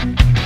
Bye.